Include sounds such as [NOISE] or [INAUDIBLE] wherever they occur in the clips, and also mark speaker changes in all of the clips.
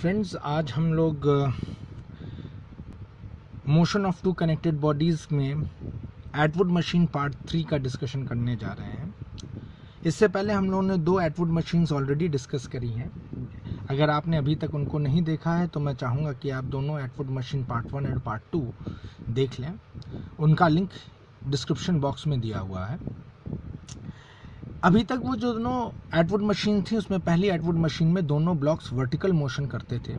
Speaker 1: Friends आज हम लोग motion of two connected bodies में एटवुड मशीन पार्ट थ्री का डिस्कशन करने जा रहे हैं। इससे पहले हम लोगों ने दो एटवुड मशीन्स ऑलरेडी डिस्कस करी हैं। अगर आपने अभी तक उनको नहीं देखा है तो मैं चाहूँगा कि आप दोनों Atwood machine part one and part two देख लें। उनका लिंक डिस्क्रिप्शन बॉक्स में दिया हुआ है। अभी तक वो जो दोनों एटवुड मशीन थी, उसमें पहली एटवुड मशीन में दोनों ब्लॉक्स वर्टिकल मोशन करते थे।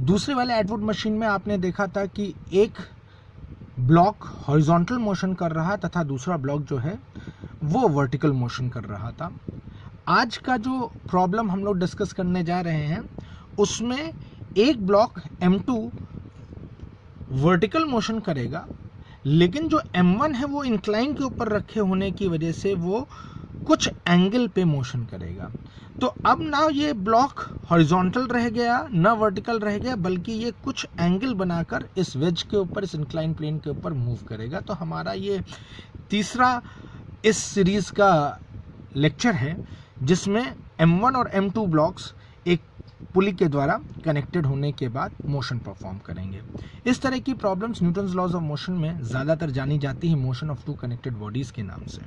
Speaker 1: दूसरे वाले एटवुड मशीन में आपने देखा था कि एक ब्लॉक हॉरिजॉन्टल मोशन कर रहा तथा दूसरा ब्लॉक जो है, वो वर्टिकल मोशन कर रहा था। आज का जो प्रॉब्लम हम लोग डिस्कस करने जा रहे हैं, उसमें एक ब्लॉक M2 वर्टिकल मोशन करेगा, लेकिन जो M1 है वो इंक्लाइन के ऊपर रखे होने की वजह से वो कुछ एंगल पे मोशन करेगा। तो अब ना ये ब्लॉक हॉरिजॉन्टल रह गया, ना वर्टिकल रह गया, बल्कि ये कुछ एंगल बनाकर इस वेज के ऊपर, इस इंक्लाइन प्लेन के ऊपर मूव करेगा। तो हमारा ये तीसरा इस सीरीज़ का लेक्चर है, जिसमें M1 और M2 ब्लॉक्स एक पुली के द्वारा कनेक्टेड होने के बाद मोशन परफॉर्म करेंगे। इस तरह की problems Newton's laws of motion में ज़्यादातर जानी जाती है motion of two connected bodies के नाम से।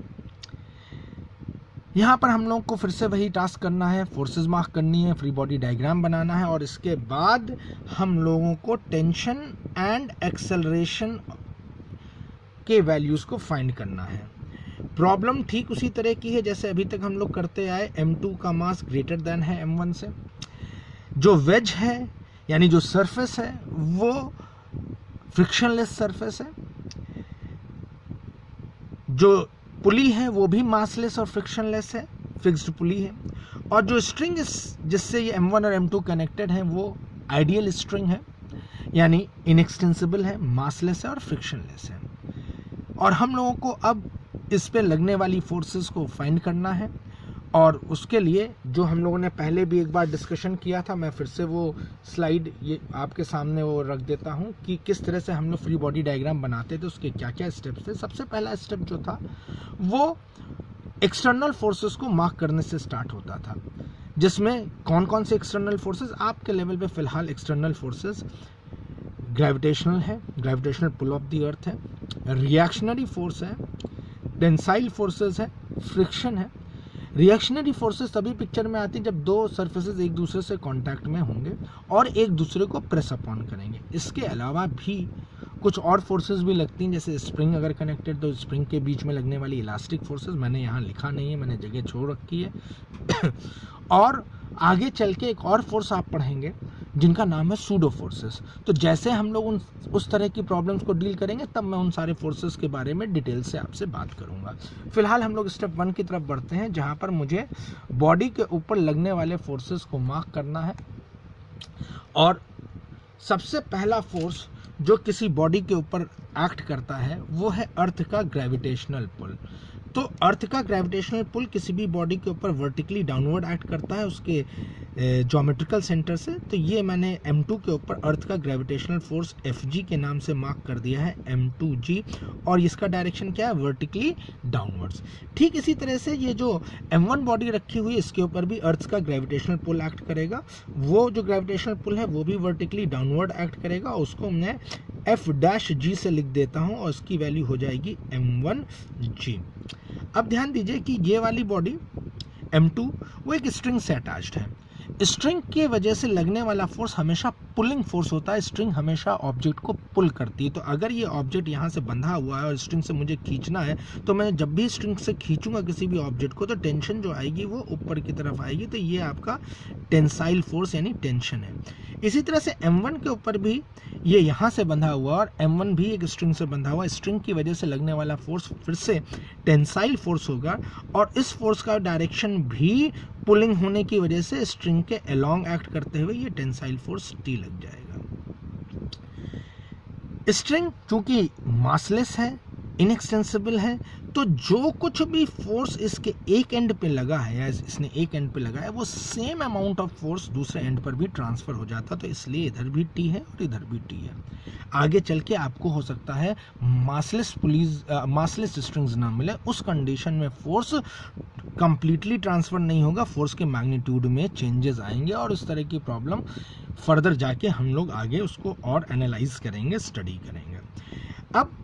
Speaker 1: यहाँ पर हम लोग को फिर से वही टास्क करना है फोर्सेस मार्क करनी है फ्री बॉडी डायग्राम बनाना है और इसके बाद हम लोगों को टेंशन एंड एक्सेलरेशन के वैल्यूज़ को फाइंड करना है। प्रॉब्लम ठीक उसी तरह की है जैसे अभी तक हम लोग करते आए M2 का मास ग्रेटर देन है M1 से। जो वेज है, यानी जो सरफेस है, वो फ्रिक्शनलेस सरफेस है। जो पुली है, वो भी मासलेस और फ्रिक्शनलेस है फिक्स्ड पुली है। और जो स्ट्रिंग जिससे ये M1 और M2 कनेक्टेड है, वो आइडियल स्ट्रिंग है। यानी इनएक्सटेंसिबल है मासलेस है और फ्रिक्शनलेस है। और हम लोगों को अब इस पर लगने वाली फोर्सेस को फाइंड करना है। और उसके लिए जो हम लोगों ने पहले भी एक बार डिस्कशन किया था, मैं फिर से वो स्लाइड ये आपके सामने वो रख देता हूँ कि किस तरह से हम लोग फ्री बॉडी डायग्राम बनाते थे, उसके क्या क्या स्टेप्स थे। सबसे पहला स्टेप जो था, वो एक्सटर्नल फोर्सेस को मार्क करने से स्टार्ट होता था, जिसमें कौन कौन से एक्सटर्नल फोर्सेस आपके लेवल पे फ़िलहाल एक्सटर्नल फोर्सेस ग्रेविटेशनल है gravitational pull of the earth है रिएक्शनरी फोर्स है टेंसाइल फोर्सेस है फ्रिक्शन है रिएक्शनरी फोर्सेस तभी पिक्चर में आती हैं जब दो सर्फेसेज एक दूसरे से कॉन्टैक्ट में होंगे और एक दूसरे को प्रेस अपॉन करेंगे। इसके अलावा भी कुछ और फोर्सेस भी लगती हैं, जैसे स्प्रिंग अगर कनेक्टेड तो स्प्रिंग के बीच में लगने वाली इलास्टिक फोर्सेस मैंने यहाँ लिखा नहीं है, मैंने जगह छोड़ रखी है। [COUGHS] और आगे चल के एक और फोर्स आप पढ़ेंगे जिनका नाम है सूडो फोर्सेस तो जैसे हम लोग उन, उस तरह की प्रॉब्लम्स को डील करेंगे, तब मैं उन सारे फोर्सेस के बारे में डिटेल से आपसे बात करूँगा। फ़िलहाल हम लोग स्टेप वन की तरफ़ बढ़ते हैं, जहाँ पर मुझे बॉडी के ऊपर लगने वाले फोर्सेस को मार्क करना है। और सबसे पहला फोर्स जो किसी बॉडी के ऊपर एक्ट करता है, वो है अर्थ का ग्रेविटेशनल पुल तो अर्थ का ग्रेविटेशनल पुल किसी भी बॉडी के ऊपर वर्टिकली डाउनवर्ड एक्ट करता है उसके जोमेट्रिकल सेंटर से तो ये मैंने M2 के ऊपर अर्थ का ग्रेविटेशनल फोर्स Fg के नाम से मार्क कर दिया है M2G और इसका डायरेक्शन क्या है? वर्टिकली डाउनवर्ड्स ठीक इसी तरह से ये जो M1 बॉडी रखी हुई है इसके ऊपर भी अर्थ का ग्रेविटेशनल पुल एक्ट करेगा। वो जो ग्रेविटेशनल पुल है, वो भी वर्टिकली डाउनवर्ड एक्ट करेगा उसको मैं एफ़ डैश जी से लिख देता हूँ और इसकी वैल्यू हो जाएगी एम वन जी अब ध्यान दीजिए कि ये वाली बॉडी एम टू वो एक स्ट्रिंग से अटैच्ड है। स्ट्रिंग के वजह से लगने वाला फोर्स हमेशा पुलिंग फोर्स होता है। स्ट्रिंग हमेशा ऑब्जेक्ट को पुल करती है। तो अगर ये ऑब्जेक्ट यहाँ से बंधा हुआ है और स्ट्रिंग से मुझे खींचना है तो मैं जब भी स्ट्रिंग से खींचूँगा किसी भी ऑब्जेक्ट को तो टेंशन जो आएगी वो ऊपर की तरफ़ आएगी। तो ये आपका टेंसाइल फोर्स यानी टेंशन है। इसी तरह से M1 के ऊपर भी ये यहाँ से बंधा हुआ और M1 भी एक स्ट्रिंग से बंधा हुआ। स्ट्रिंग की वजह से लगने वाला फोर्स फिर से टेंसाइल फोर्स होगा और इस फोर्स का डायरेक्शन भी पुलिंग होने की वजह से स्ट्रिंग के अलोंग एक्ट करते हुए ये टेंसाइल फोर्स टी लग जाएगा। स्ट्रिंग चूँकि मासलेस है इनएक्सटेंसिबल है तो जो कुछ भी फोर्स इसके एक एंड पे लगा है, या इसने एक एंड पे लगा है, वो सेम अमाउंट ऑफ़ फोर्स दूसरे एंड पर भी ट्रांसफ़र हो जाता है। तो इसलिए इधर भी टी है और इधर भी टी है। आगे चल के आपको हो सकता है मासलेस पुलिस मासलेस स्ट्रिंग्स ना मिले। उस कंडीशन में फोर्स कंप्लीटली ट्रांसफ़र नहीं होगा। फोर्स के मैग्नीट्यूड में चेंजेस आएँगे और इस तरह की प्रॉब्लम फर्दर जाके हम लोग आगे उसको और एनालाइज करेंगे स्टडी करेंगे। अब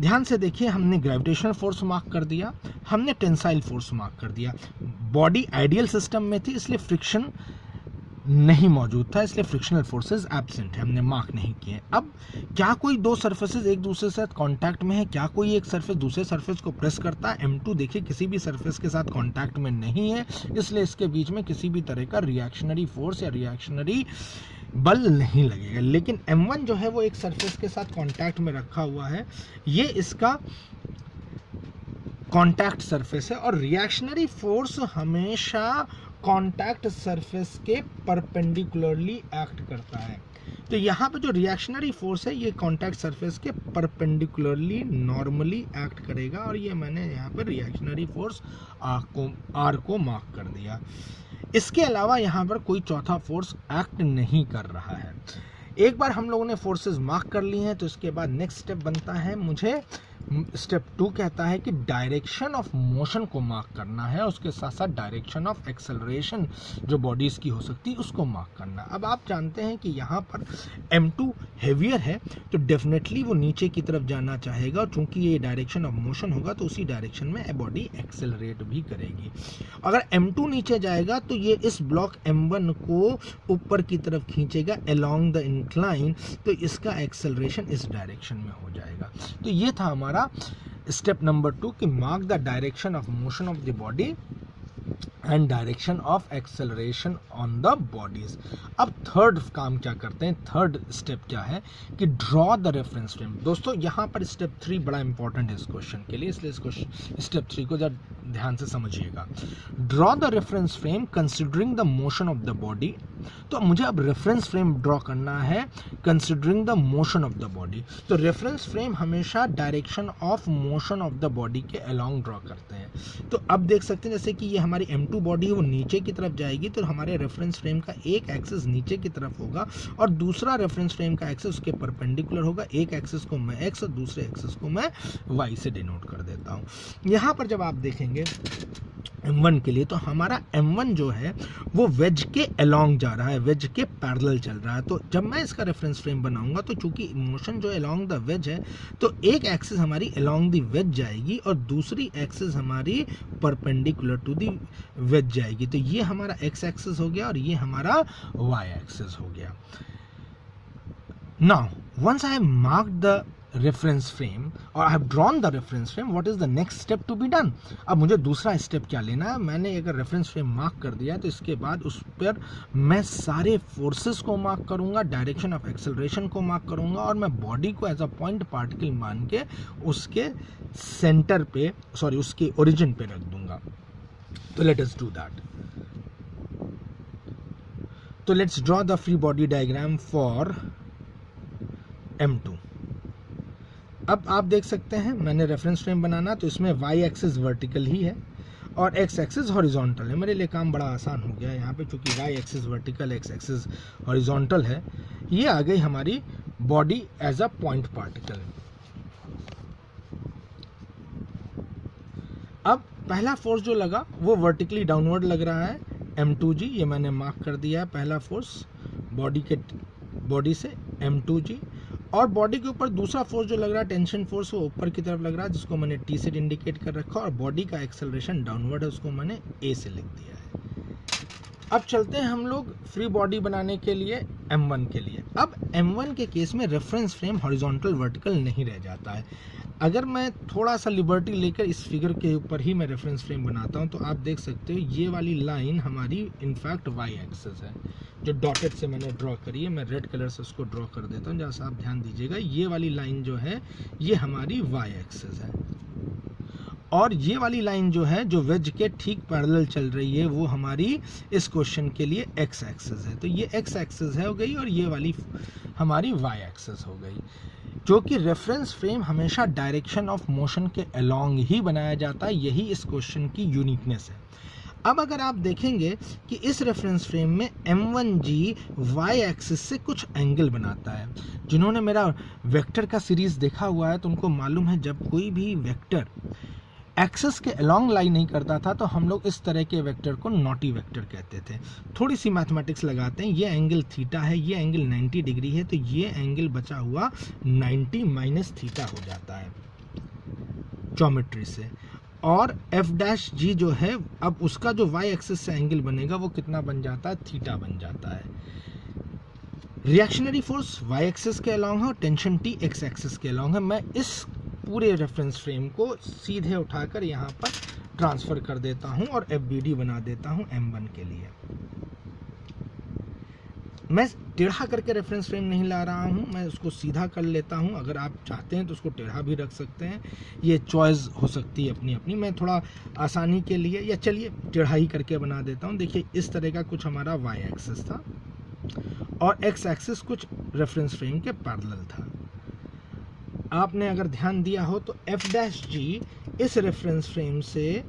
Speaker 1: ध्यान से देखिए, हमने ग्रेविटेशनल फोर्स मार्क कर दिया, हमने टेंसाइल फोर्स मार्क कर दिया। बॉडी आइडियल सिस्टम में थी, इसलिए फ्रिक्शन नहीं मौजूद था, इसलिए फ्रिक्शनल फोर्सेस एबसेंट है, हमने मार्क नहीं किए। अब, क्या कोई दो सरफेसेस एक दूसरे के साथ कांटेक्ट में है? क्या कोई एक सरफेस दूसरे सरफेस को प्रेस करता है? एम टू देखिए, किसी भी सरफेस के साथ कांटेक्ट में नहीं है, इसलिए इसके बीच में किसी भी तरह का रिएक्शनरी फोर्स या रिएक्शनरी बल नहीं लगेगा। लेकिन M1 जो है, वो एक सरफेस के साथ कांटेक्ट में रखा हुआ है। ये इसका कांटेक्ट सरफेस है और रिएक्शनरी फोर्स हमेशा कांटेक्ट सरफेस के परपेंडिकुलरली एक्ट करता है। तो यहाँ पे जो रिएक्शनरी फोर्स है, ये कांटेक्ट सरफेस के परपेंडिकुलरली नॉर्मली एक्ट करेगा और ये मैंने यहाँ पर रिएक्शनरी फोर्स आर को आर को मार्क कर दिया। इसके अलावा यहाँ पर कोई चौथा फोर्स एक्ट नहीं कर रहा है। एक बार हम लोगों ने फोर्सेस मार्क कर ली हैं तो इसके बाद नेक्स्ट स्टेप बनता है। मुझे स्टेप टू कहता है कि डायरेक्शन ऑफ़ मोशन को मार्क करना है, उसके साथ साथ डायरेक्शन ऑफ़ एक्सेलरेशन जो बॉडीज की हो सकती है उसको मार्क करना। अब आप जानते हैं कि यहाँ पर M2 हेवियर है तो डेफिनेटली वो नीचे की तरफ़ जाना चाहेगा, और ये डायरेक्शन ऑफ़ मोशन होगा तो उसी डायरेक्शन में बॉडी एक्सेलरेट भी करेगी। अगर M2 नीचे जाएगा तो ये इस ब्लॉक M1 को ऊपर की तरफ़ खींचेगा अलोंग द इंक्लाइन तो इसका एक्सेलरेशन इस डायरेक्शन में हो जाएगा। तो ये था हमारा स्टेप नंबर टू कि mark the direction of motion of the body and direction of acceleration on the bodies अब थर्ड काम क्या करते हैं? थर्ड स्टेप क्या है? कि ड्रॉ द रेफरेंस फ्रेम दोस्तों, यहाँ पर स्टेप थ्री बड़ा इंपॉर्टेंट है इस क्वेश्चन के लिए, इसलिए इस क्वेश्चन स्टेप थ्री को जब ध्यान से समझिएगा। Draw the reference frame considering the motion of the body तो मुझे अब रेफरेंस फ्रेम ड्रॉ करना है considering the motion of the body तो रेफरेंस फ्रेम हमेशा direction of motion of the body के अलॉन्ग ड्रॉ करते हैं। तो अब देख सकते हैं जैसे कि ये हमारी M2 बॉडी वो नीचे की तरफ़ जाएगी तो हमारे रेफरेंस फ्रेम का एक एक्सेस नीचे की तरफ़ होगा और दूसरा रेफरेंस फ्रेम का एक्सेस उसके परपेंडिकुलर होगा। एक एक्सेस को मैं एक्स और दूसरे एक्सेस को मैं वाई से डिनोट कर देता हूँ। यहाँ पर जब आप देखेंगे M1 के लिए तो हमारा M1 जो है, वो वेज के अलोंग जा रहा है वेज के पैरेलल चल रहा है। तो जब मैं इसका रेफरेंस फ्रेम बनाऊँगा तो चूँकि मोशन जो अलोंग द वेज है तो एक एक्सिस हमारी अलोंग द वेज जाएगी और दूसरी एक्सिस हमारी परपेंडिकुलर टू द वेज जाएगी। तो ये हमारा एक्स एक्सेस हो गया और ये हमारा वाई एक्सेस हो गया। Now once I have marked the reference frame or I have drawn the reference frame, what is the next step to be done? अब मुझे दूसरा स्टेप क्या लेना है? मैंने अगर रेफरेंस फ्रेम मार्क कर दिया तो इसके बाद उस पर मैं सारे फोर्सेस को मार्क करूँगा डायरेक्शन ऑफ़ एक्सेलरेशन को मार्क करूँगा और मैं बॉडी को एज अ पॉइंट पार्टिकल मान के उसके सेंटर पे सॉरी उसके ओरिजिन पे रख दूँगा। तो लेट अस डू दैट तो let's draw the free body diagram for M2 अब आप देख सकते हैं, मैंने रेफरेंस फ्रेम बनाना तो इसमें y एक्सिस वर्टिकल ही है और x एक्सिस हॉरिजॉन्टल है। मेरे लिए काम बड़ा आसान हो गया यहाँ पे, क्योंकि y axis vertical x axis horizontal है। ये आ गई हमारी body as a point particle अब पहला फोर्स जो लगा, वो वर्टिकली डाउनवर्ड लग रहा है। एम टू जी ये मैंने मार्क कर दिया है पहला फोर्स बॉडी के बॉडी से एम टू जी और बॉडी के ऊपर दूसरा फोर्स जो लग रहा है टेंशन फोर्स वो ऊपर की तरफ़ लग रहा है, जिसको मैंने टी से इंडिकेट कर रखा और बॉडी का एक्सेलरेशन डाउनवर्ड है, उसको मैंने ए से लिख दिया है। अब चलते हैं हम लोग फ्री बॉडी बनाने के लिए M1 के लिए। अब M1 के केस में रेफरेंस फ्रेम हॉरिजॉन्टल वर्टिकल नहीं रह जाता है। अगर मैं थोड़ा सा लिबर्टी लेकर इस फिगर के ऊपर ही मैं रेफरेंस फ्रेम बनाता हूँ तो आप देख सकते हो, ये वाली लाइन हमारी इनफैक्ट वाई एक्सेस है। जो डॉटेड से मैंने ड्रॉ करी है, मैं रेड कलर से उसको ड्रॉ कर देता हूँ। जहाँ से आप ध्यान दीजिएगा, ये वाली लाइन जो है, ये हमारी वाई एक्सेस है। और ये वाली लाइन जो है, जो वेज के ठीक पैरेलल चल रही है, वो हमारी इस क्वेश्चन के लिए एक्स एक्सेस है। तो ये एक्स एक्सेस है हो गई और ये वाली हमारी वाई एक्सेस हो गई, जो कि रेफरेंस फ्रेम हमेशा डायरेक्शन ऑफ़ मोशन के अलोंग ही बनाया जाता है। यही इस क्वेश्चन की यूनिकनेस है। अब अगर आप देखेंगे कि इस रेफरेंस फ्रेम में M1G वाई एक्सिस से कुछ एंगल बनाता है। जिन्होंने मेरा वेक्टर का सीरीज़ देखा हुआ है तो उनको मालूम है जब कोई भी वेक्टर एक्सेस के अलोंग लाई नहीं करता था तो हम लोग इस तरह के वेक्टर को नॉटी वेक्टर कहते थे। थोड़ी सी मैथमेटिक्स लगाते हैं। ये एंगल थीटा है, ये एंगल 90 डिग्री है तो ये एंगल बचा हुआ 90 माइनस थीटा हो जाता है ज्योमेट्री से। और एफ़ डैश जी जो है, अब उसका जो वाई एक्सिस से एंगल बनेगा, वो कितना बन जाता है? थीटा बन जाता है। रिएक्शनरी फोर्स वाई एक्सिस के अलॉन्ग है और टेंशन टी एक्स एक्सिस के अलॉन्ग है। मैं इस पूरे रेफरेंस फ्रेम को सीधे उठाकर यहाँ पर ट्रांसफ़र कर देता हूँ और एफबीडी बना देता हूँ एम वन के लिए। मैं टेढ़ा करके रेफरेंस फ्रेम नहीं ला रहा हूँ, मैं उसको सीधा कर लेता हूँ। अगर आप चाहते हैं तो उसको टेढ़ा भी रख सकते हैं। ये चॉइस हो सकती है अपनी अपनी मैं थोड़ा आसानी के लिए, या चलिए टेढ़ा ही करके बना देता हूँ। देखिए, इस तरह का कुछ हमारा वाई एक्सिस था और एक्स एक्सिस कुछ रेफरेंस फ्रेम के पैरेलल था। आपने अगर ध्यान दिया हो तो एफ़ डैश जी इस रेफरेंस फ्रेम से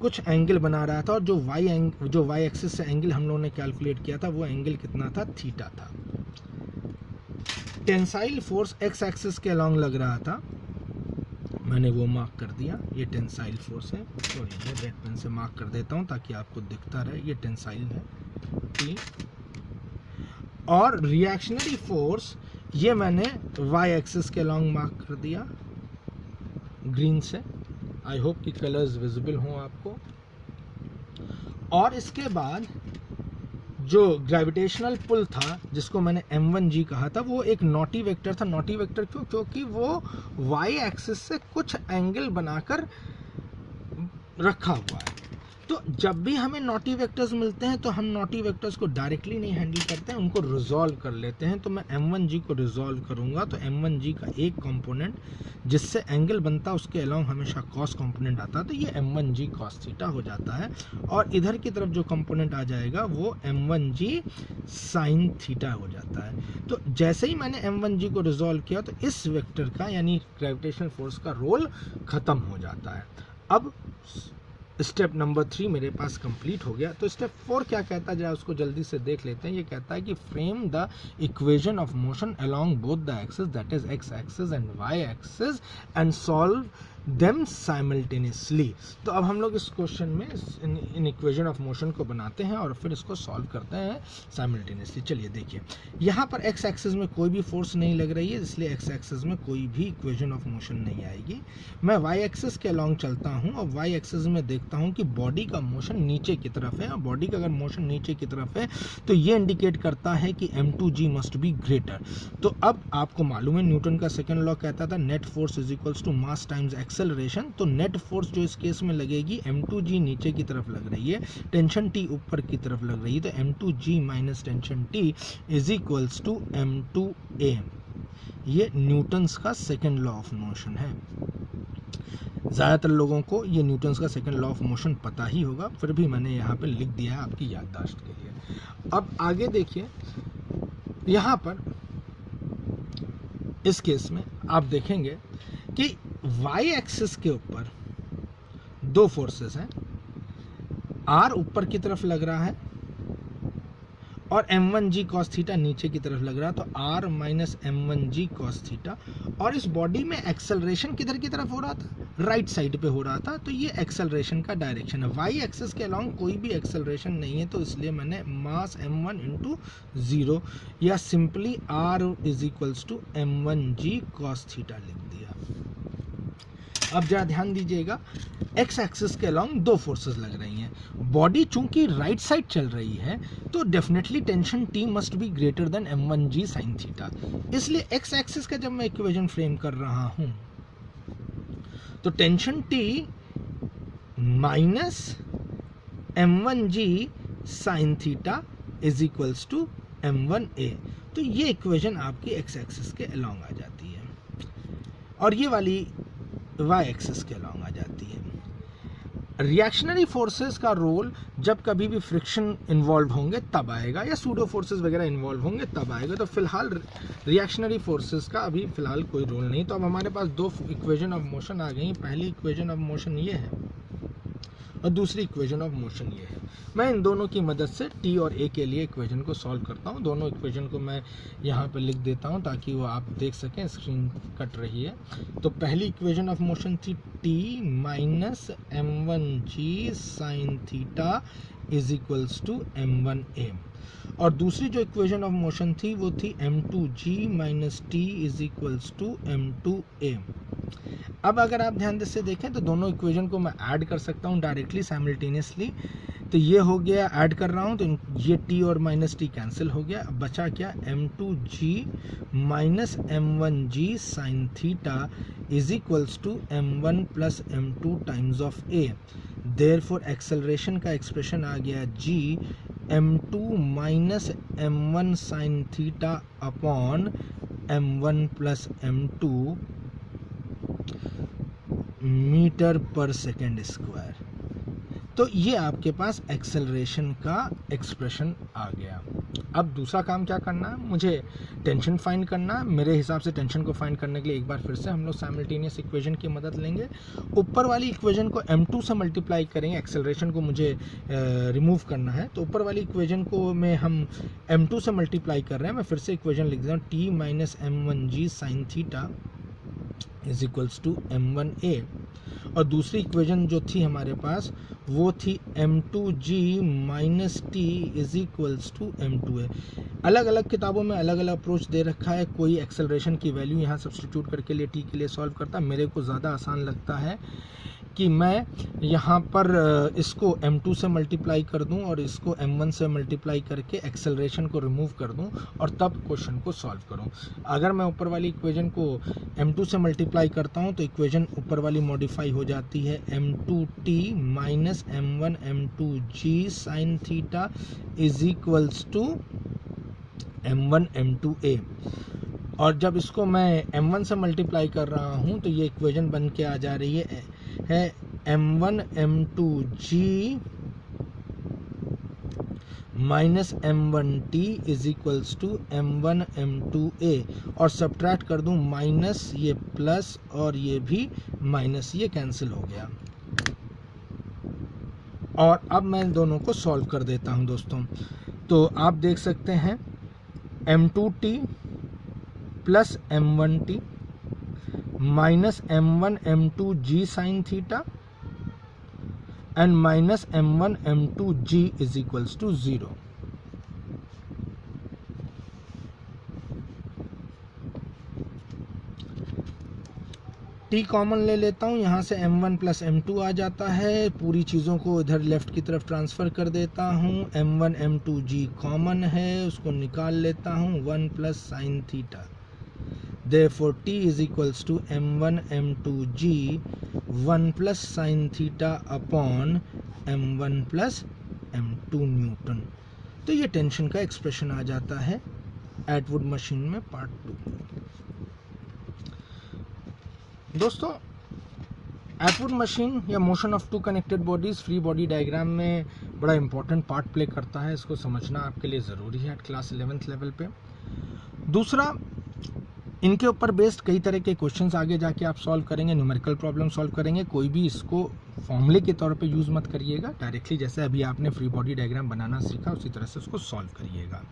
Speaker 1: कुछ एंगल बना रहा था और जो वाई एंग जो वाई एक्सिस से एंगल हम लोगों ने कैलकुलेट किया था, वो एंगल कितना था? थीटा था। टेंसाइल फोर्स एक्स एक्सिस के अलॉन्ग लग रहा था। मैंने वो मार्क कर दिया। ये टेंसाइल फोर्स है। सॉरी मैं रेड पेन से मार्क कर देता हूँ ताकि आपको दिखता रहे। ये टेंसाइल है। टी और रिएक्शनरी फोर्स ये मैंने वाई एक्सिस के लॉन्ग मार्क कर दिया ग्रीन से। आई होप कि कलर्स विजिबल हों आपको। और इसके बाद जो ग्रेविटेशनल पुल था, जिसको मैंने m1g कहा था, वो एक नोटी वेक्टर था। नोटी वेक्टर क्यों? क्योंकि वो y एक्सिस से कुछ एंगल बनाकर रखा हुआ है। तो जब भी हमें नोटी वेक्टर्स मिलते हैं तो हम नोटी वेक्टर्स को डायरेक्टली नहीं हैंडल करते हैं, उनको रिजॉल्व कर लेते हैं। तो मैं m1g को रिजॉल्व करूँगा तो m1g का एक कंपोनेंट जिससे एंगल बनता है उसके अलोंग हमेशा कॉस कंपोनेंट आता है तो ये एम m1g cos थीटा हो जाता है। और इधर की तरफ़ जो कंपोनेंट आ जाएगा, वो एम m1g sin थीटा हो जाता है। तो जैसे ही मैंने m1g को रिजॉल्व किया तो इस वेक्टर का, यानी ग्रेविटेशनल फोर्स का रोल खत्म हो जाता है। अब स्टेप नंबर थ्री मेरे पास कंप्लीट हो गया। तो स्टेप फोर क्या कहता है? जरा उसको जल्दी से देख लेते हैं। ये कहता है कि frame the equation of motion along both the axes that is X axes and Y axes and solve them simultaneously तो अब हम लोग इस क्वेश्चन में इन इक्वेशन ऑफ़ मोशन को बनाते हैं और फिर इसको सॉल्व करते हैं साइमल्टेनियसली चलिए देखिए। यहाँ पर एक्स एक्सेस में कोई भी फोर्स नहीं लग रही है, इसलिए एक्स एक्सेस में कोई भी इक्वेशन ऑफ़ मोशन नहीं आएगी। मैं वाई एक्सेस के अलॉन्ग चलता हूँ और वाई एक्सेस में देखता हूँ कि बॉडी का मोशन नीचे की तरफ़ है और बॉडी का अगर मोशन नीचे की तरफ़ है तो ये इंडिकेट करता है कि M two G must be greater तो अब आपको मालूम है, न्यूटन का सेकेंड लॉ कहता था net force is equals to mass times X acceleration तो नेट फोर्स जो इस केस में लगेगी m2g नीचे की तरफ़ लग रही है टेंशन t ऊपर की तरफ़ लग रही है तो m2g minus tension t is equals to M two A ये न्यूटन्स का सेकेंड लॉ ऑफ़ मोशन है। ज़्यादातर लोगों को ये न्यूटन्स का सेकेंड लॉ ऑफ़ मोशन पता ही होगा, फिर भी मैंने यहाँ पे लिख दिया है आपकी याददाश्त के लिए। अब आगे देखिए, यहाँ पर इस केस में आप देखेंगे कि वाई एक्सिस के ऊपर दो फोर्सेस हैं। आर ऊपर की तरफ़ लग रहा है और M one G cos theta नीचे की तरफ़ लग रहा है तो R minus M one G cos theta और इस बॉडी में एक्सेलरेशन किधर की तरफ़ हो रहा था? राइट साइड पे हो रहा था तो ये एक्सेलरेशन का डायरेक्शन है। वाई एक्सेस के अलॉन्ग कोई भी एक्सेलरेशन नहीं है तो इसलिए मैंने mass M one into zero या simply R is equals to M one G cos theta लिख दिया। अब जरा ध्यान दीजिएगा एक्स एक्सिस के अलॉन्ग दो फोर्सेस लग रही हैं। बॉडी चूँकि राइट साइड चल रही है तो definitely tension T must be greater than M one G sine theta इसलिए एक्स एक्सिस का जब मैं इक्वेशन फ्रेम कर रहा हूँ तो tension T minus M one G sine theta is equals to M one A तो ये इक्वेशन आपकी एक्स एक्सिस के अलॉन्ग आ जाती है। और ये वाली वाई एक्सिस के अलॉन्ग आ जाती है। रिएक्शनरी फोर्सेस का रोल जब कभी भी फ्रिक्शन इन्वॉल्व होंगे, तब आएगा, या सूडो फोर्सेस वगैरह इन्वॉल्व होंगे, तब आएगा। तो फ़िलहाल रिएक्शनरी फोर्सेस का अभी फ़िलहाल कोई रोल नहीं। तो अब हमारे पास दो इक्वेशन ऑफ़ मोशन आ गई पहली इक्वेशन ऑफ़ मोशन ये है। और दूसरी इक्वेशन ऑफ़ मोशन ये है। मैं इन दोनों की मदद से टी और ए के लिए इक्वेशन को सॉल्व करता हूँ। दोनों इक्वेशन को मैं यहाँ पर लिख देता हूँ ताकि वो आप देख सकें स्क्रीन कट रही है। तो पहली इक्वेशन ऑफ़ मोशन थी T minus M one G sine theta is equals to M one A और दूसरी जो इक्वेशन ऑफ़ मोशन थी वो थी M two G minus T is equals to M two A अब अगर आप ध्यान से देखें तो दोनों इक्वेशन को मैं ऐड कर सकता हूँ डायरेक्टली साइमल्टेनियसली तो ये हो गया ऐड कर रहा हूँ तो ये टी और माइनस टी कैंसिल हो गया। अब बचा क्या? M two G minus M one G sine theta is equals to M one plus M two times of A therefore acceleration का एक्सप्रेशन आ गया G M two minus M one sine theta upon M one plus M two metre per second square. तो ये आपके पास acceleration का expression आ गया। अब दूसरा काम क्या करना है? मुझे टेंशन फाइंड करना है। मेरे हिसाब से टेंशन को फाइंड करने के लिए एक बार फिर से हम लोग साइमल्टेनियस इक्वेशन की मदद लेंगे। ऊपर वाली इक्वेशन को m2 से मल्टीप्लाई करेंगे। एक्सेलरेशन को मुझे रिमूव करना है। तो ऊपर वाली इक्वेशन को में हम m2 से मल्टीप्लाई कर रहे हैं। मैं फिर से इक्वेशन लिख देता हूँ। T minus M one G sine theta is equals to M one A और दूसरी इक्वेशन जो थी हमारे पास, वो थी M two G minus T is equals to M two A अलग अलग किताबों में अलग अलग अप्रोच दे रखा है। कोई एक्सेलरेशन की वैल्यू यहाँ सब्सटीट्यूट करके लिए टी के लिए सॉल्व करता। मेरे को ज़्यादा आसान लगता है। कि मैं यहाँ पर इसको m2 से मल्टीप्लाई कर दूँ और इसको m1 से मल्टीप्लाई करके एक्सेलरेशन को रिमूव कर दूँ और तब क्वेश्चन को सॉल्व करूँ। अगर मैं ऊपर वाली इक्वेशन को m2 से मल्टीप्लाई करता हूँ तो इक्वेशन ऊपर वाली मॉडिफाई हो जाती है। M two T minus M one M two G sine theta is equals to M one M two A और जब इसको मैं m1 से मल्टीप्लाई कर रहा हूँ तो ये इक्वेशन बन के आ जा रही है। है M one M two G minus M one T is equals to M one M two A और सब्ट्रैक्ट कर दूँ माइनस ये प्लस और ये भी माइनस ये कैंसिल हो गया। और अब मैं दोनों को सॉल्व कर देता हूँ दोस्तों। तो आप देख सकते हैं M two T plus M one T minus M one M two G sine theta and minus M one M two G is equals to zero T common ले लेता हूँ, यहाँ से एम वन प्लस एम आ जाता है, पूरी चीज़ों को इधर लेफ़्ट की तरफ़ ट्रांसफ़र कर देता हूँ M one M two G common है, उसको निकाल लेता हूँ one plus sine theta therefore, t is equals to m1 m2g 1 plus sin theta upon m1 plus m2 Newton तो ये टेंशन का एक्सप्रेशन आ जाता है एटवुड मशीन में पार्ट टू दोस्तों एटवुड मशीन या motion of two connected bodies free body diagram में बड़ा इंपॉर्टेंट पार्ट प्ले करता है। इसको समझना आपके लिए ज़रूरी है क्लास इलेवेंथ लेवल पे। दूसरा इनके ऊपर बेस्ड कई तरह के क्वेश्चंस आगे जाके आप सॉल्व करेंगे न्यूमेरिकल प्रॉब्लम सॉल्व करेंगे। कोई भी इसको फॉर्मूले के तौर पे यूज़ मत करिएगा। डायरेक्टली जैसे अभी आपने फ्री बॉडी डायग्राम बनाना सीखा, उसी तरह से उसको सॉल्व करिएगा।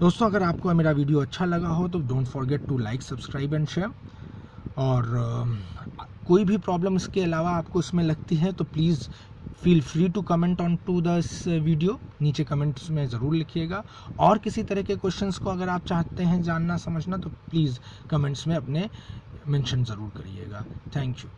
Speaker 1: दोस्तों, अगर आपको मेरा वीडियो अच्छा लगा हो तो don't forget to like subscribe and share और कोई भी प्रॉब्लम इसके अलावा आपको इसमें लगती है तो please feel free to comment on to this video नीचे कमेंट्स में ज़रूर लिखिएगा। और किसी तरह के क्वेश्चंस को अगर आप चाहते हैं जानना, समझना तो प्लीज़ कमेंट्स में अपने मेंशन ज़रूर करिएगा। Thank you